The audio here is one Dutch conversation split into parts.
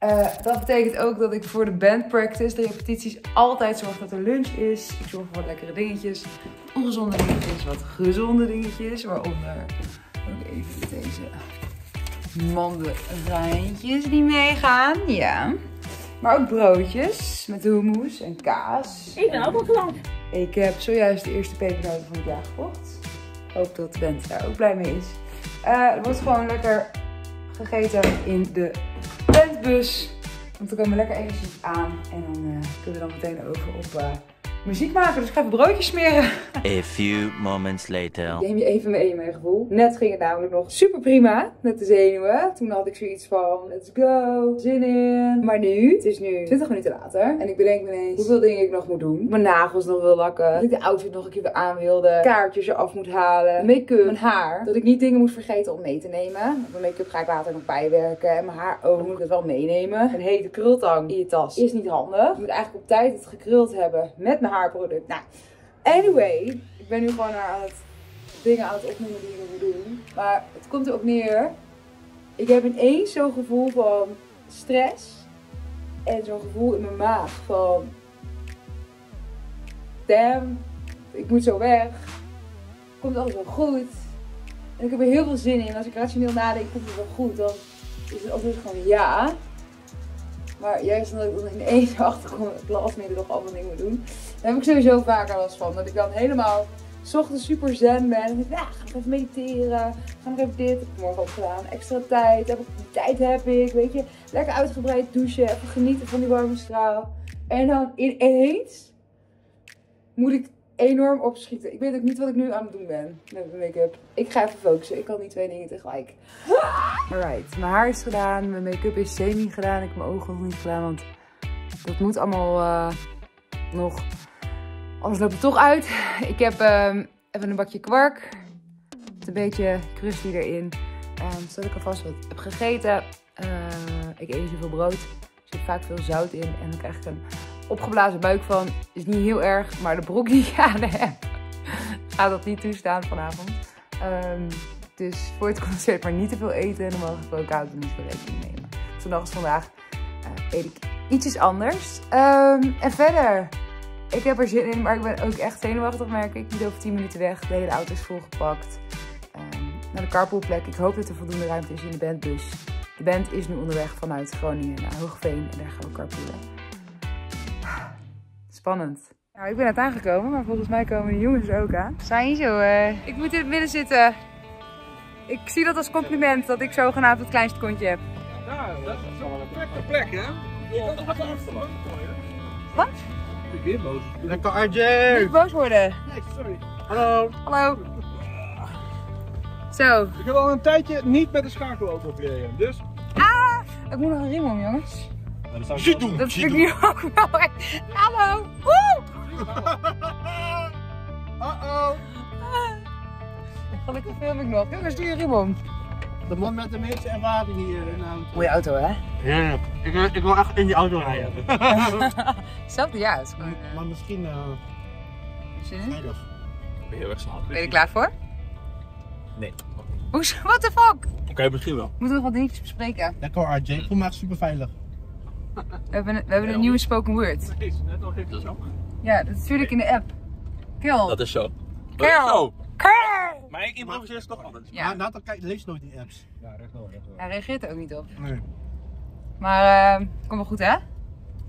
Eh, dat betekent ook dat ik voor de band practice, de repetities, altijd zorg dat er lunch is. Ik zorg voor wat lekkere dingetjes, ongezonde dingetjes, wat gezonde dingetjes. Waaronder ook even deze mandarijntjes die meegaan. Ja. Maar ook broodjes met hummus en kaas. Ik ben ook wel klant. Ik heb zojuist de eerste pepernoten van het jaar gekocht. Hoop dat de band daar ook blij mee is. Eh, er wordt gewoon lekker gegeten in de bandbus. Want er komen lekker energie aan. En dan eh, kunnen we dan meteen over op eh, muziek maken. Dus ik ga even broodjes smeren. A few moments later. Neem je even mee in mijn gevoel. Net ging het namelijk nog super prima met de zenuwen. Toen had ik zoiets van, let's go, zin in. Maar nu, het is nu 20 minuten later. En ik bedenk me ineens hoeveel dingen ik nog moet doen. Mijn nagels nog wil lakken. Dat ik de outfit nog een keer weer aan wilde. Kaartjes eraf moet halen. Make-up, mijn haar. Dat ik niet dingen moet vergeten om mee te nemen. Mijn make-up ga ik later nog bijwerken. En mijn haar ook. Moet ik het wel meenemen. Een hete krultang in je tas is niet handig. Je moet eigenlijk op tijd het gekruld hebben met mijn haarproduct. Nou, anyway. Ik ben nu gewoon aan het dingen aan het opnemen die ik moet doen. Maar het komt erop neer. Ik heb ineens zo'n gevoel van stress. En zo'n gevoel in mijn maag van... Damn, ik moet zo weg. Komt alles wel goed. En ik heb er heel veel zin in. Als ik rationeel nadenk, komt het wel goed. Dan is het altijd gewoon ja. Maar juist omdat ik dan het last minute nog allemaal dingen moet doen. Daar heb ik sowieso vaker last van. Dat ik dan helemaal s ochtends super zen ben. En ik denk, ja, ga ik even mediteren. Ga nog even dit. Heb ik morgen ook gedaan. Extra tijd. Heb ik, tijd heb ik. Weet je. Lekker uitgebreid douchen. Even genieten van die warme straal. En dan ineens moet ik enorm opschieten. Ik weet ook niet wat ik nu aan het doen ben met mijn make-up. Ik ga even focussen. Ik kan niet twee dingen tegelijk. Alright, mijn haar is gedaan. Mijn make-up is semi gedaan. Ik heb mijn ogen nog niet gedaan, want dat moet allemaal eh, nog. Anders loopt het toch uit. Ik heb ehm, even een bakje kwark. Met een beetje crusty erin. Um, zodat ik alvast wat heb gegeten. Eh, ik eet niet zoveel brood. Er zit vaak veel zout in. En dan krijg ik een opgeblazen buik van. Is niet heel erg, maar de broek die ik aan heb, gaat dat niet toestaan vanavond. Ehm, dus voor het concert maar niet te veel eten. Normaal gesproken houden we niet veel rekening nemen. Zondag is vandaag eh, eet ik ietsjes anders. Ehm, en verder, ik heb er zin in, maar ik ben ook echt zenuwachtig, merk ik. Niet over 10 minuten weg. De hele auto is volgepakt. Ehm, naar de carpoolplek. Ik hoop dat er voldoende ruimte is in de bandbus. De band is nu onderweg vanuit Groningen naar Hoogveen. En daar gaan we carpoolen. Spannend. Nou, ik ben net aangekomen, maar volgens mij komen de jongens er ook aan. Zijn zo? eh, Ik moet in het midden zitten. Ik zie dat als compliment dat ik zogenaamd het kleinste kontje heb. Ja, dat is wel een perfecte plek, hè? Je kan toch even afstand. Wat? Ik weer boos. Lekker RJ! Niet boos worden. Nee, sorry. Hallo! Hallo. Zo. Ik heb al een tijdje niet met de schakelauto gereden, dus... Ik moet nog een riem om, jongens. Zit doen! Dat vind ik nu ook wel echt. Hallo. Woe! Uh-oh! Gelukkig film ik nog. Jongens, doe je riem om. De man met de meeste ervaring hier in de auto. Mooie auto, hè? Ja, ik, wil- ik wil echt in die auto rijden. Hetzelfde, ja. Het is gewoon, eh, maar misschien uh, zin in? veilig. Ben je weg Ben je er klaar voor? Nee. Hoezo? What the fuck? Oké, misschien wel. We moeten nog wat dingetjes bespreken. Lekker RJ, ik voel me echt super veilig. We hebben een, we hebben een nieuwe spoken word. Nee, is net al even zo. Ja, dat stuurde ik in de app. Kill. Dat is zo. Is zo. Kill. Maar ik improviseer is toch anders. Ja. Maar Nathan kijkt, leest nooit die apps. Ja, rechtdoor, rechtdoor. Hij reageert er ook niet op. Nee. Maar eh komt wel goed, hè?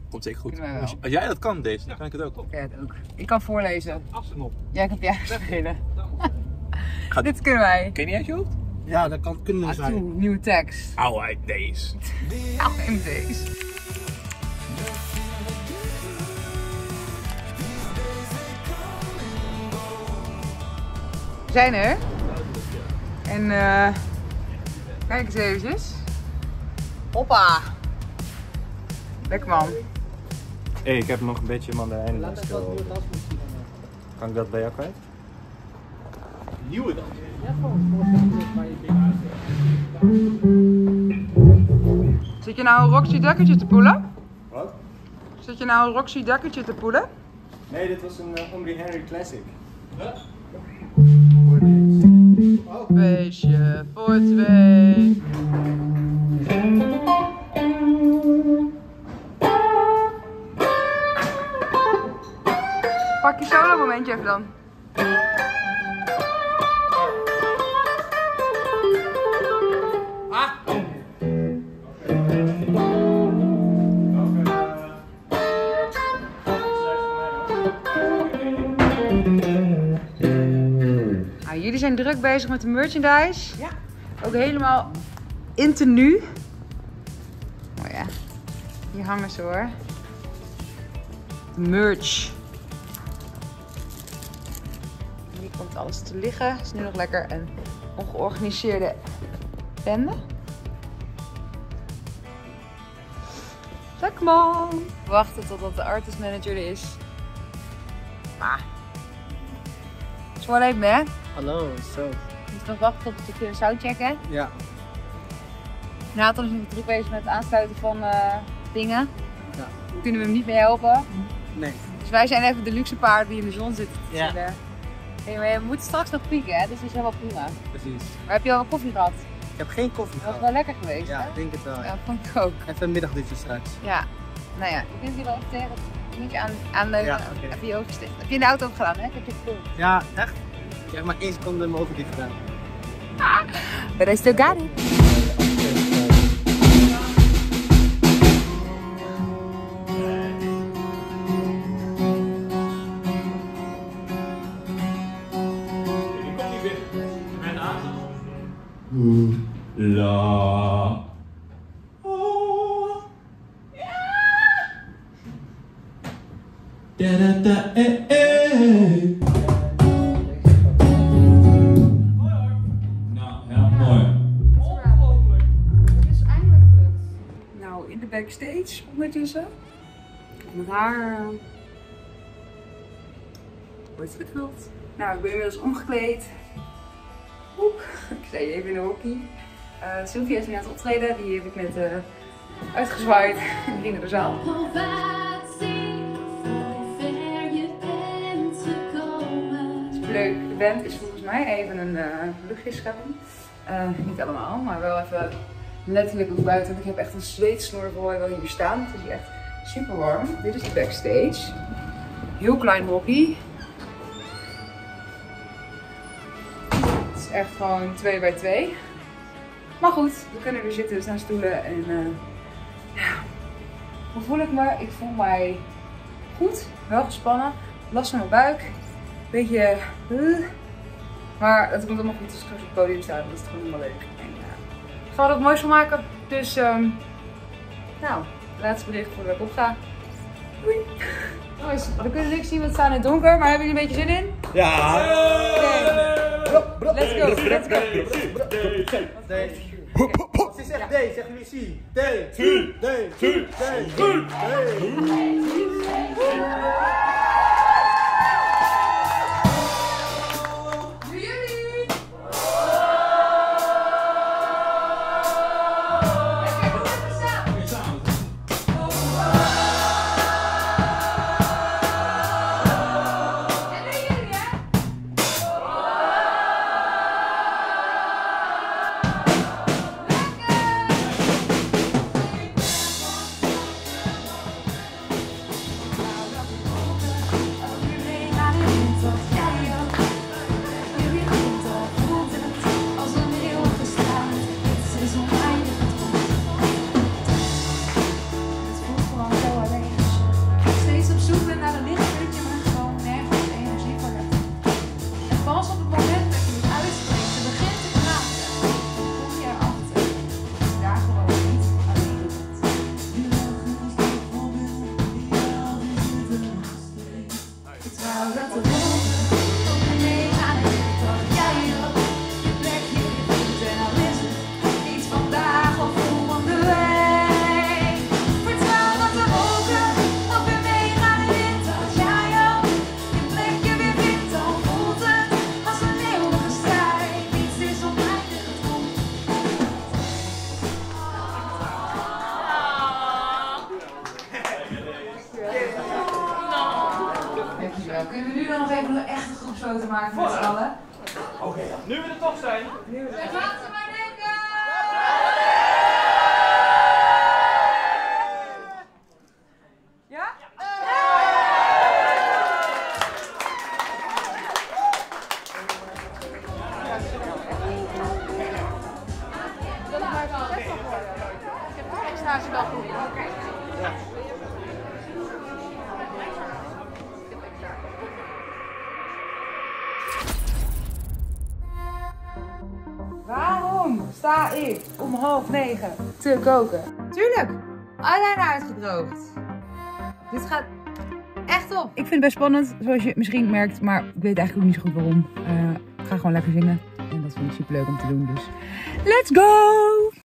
Komt zeker goed. Wel. Als jij dat kan, deze, dan kan ik het ook. Ja, het ook. Ik kan voorlezen. Afstand op. Jij kan jij beginnen. Gaat- Dit kunnen wij. Ken je niet uit je hoofd? Ja, dat kan kunnen Ah, zijn. toe, nieuwe tekst. Uit deze. In deze. Zijn er. En eh kijk eens eventjes. Hoppa. Lekker man. Hé, ik heb nog een beetje mandarijn. Kan ik dat bij jou kwijt? Nieuwe dan. Zit je nou een Roxy dekkertje te poelen? Wat? Zit je nou een Roxy dekkertje te poelen? Nee, dit was een uh, Omri Henry Classic. Feestje voor twee. Pak je solo momentje even dan. Zijn druk bezig met de merchandise. Ja. Ook helemaal in tenue. Oh ja, hier hangen ze hoor. Merch. Hier komt alles te liggen. Het is nu nog lekker een ongeorganiseerde bende. Lekker man! Wachten totdat de artist manager er is. Maar. Het is wel even hè? Hallo, zo. Je moet nog wachten tot we kunnen soundchecken. Ja. Nathan is nu druk bezig met het aansluiten van eh, dingen. Ja. Kunnen we hem niet meer helpen. Nee. Dus wij zijn even de luxe paard die in de zon zit te Ja. Hey, maar we moeten straks nog pieken, hè? dus dat is helemaal prima. Precies. Maar heb je al een koffie gehad? Ik heb geen koffie Dat was gehad. wel lekker geweest, Ja, hè? ik denk het wel. Ja, vond ik ook. Even een middagdutje straks. Ja. Nou ja, je kunt hier wel tegen het dingetje aan, aanleunen. Ja, oké. Even je ogen stichten. Heb je in de auto ook gedaan, hè? Ik heb je gevoeld. Ja, echt? Ik heb maar één seconde in mijn ogen dicht gedaan. But I still got it. La. Oh. Yeah. Da da da eh eh. Backstage ondertussen. Met haar. eh, Wordt. Nou, ik ben inmiddels omgekleed. Oep, ik hier even in de hockey. Eh Sylvia is nu aan het optreden, die heb ik net eh, uitgezwaaid. Die ging naar de zaal. Leuk, de band is volgens mij even een uh, luchtje. Eh, niet allemaal, maar wel even letterlijk ook buiten. Ik heb echt een zweetsnor voor wel hier staan. Het is hier echt super warm. Dit is de backstage. Heel klein hockey. Het is echt gewoon 2 bij 2. Maar goed, we kunnen er zitten, er staan stoelen en eh, ja. Hoe voel ik me? Ik voel mij goed, wel gespannen, last van mijn buik. Beetje, eh, maar het komt allemaal goed als ik straks op het podium sta, dat is gewoon helemaal leuk. Ik ga er wat moois van maken, dus ehm, nou, laatste bericht voordat ik opga. Doei! Jongens, we kunnen niks zien, want het staat in het donker, maar hebben jullie een beetje zin in? Ja. Let's go, let's go. Als je zegt D, zeg weer C. D, D, D, D, D. groepsfoto maken met z'n allen? Nu we er toch zijn. Laten we maar denken! Ja? Sta ik om half negen te koken. Tuurlijk, eyeliner uitgedroogd. Dit gaat echt op. Ik vind het best spannend, zoals je misschien merkt, maar ik weet eigenlijk ook niet zo goed waarom. Eh, ik ga gewoon lekker zingen en dat vind ik super leuk om te doen, dus let's go!